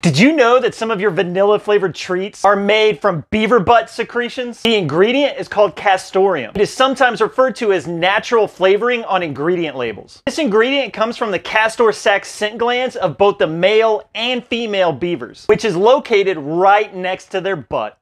Did you know that some of your vanilla flavored treats are made from beaver butt secretions? The ingredient is called castoreum. It is sometimes referred to as natural flavoring on ingredient labels. This ingredient comes from the castor sac scent glands of both the male and female beavers, which is located right next to their butt.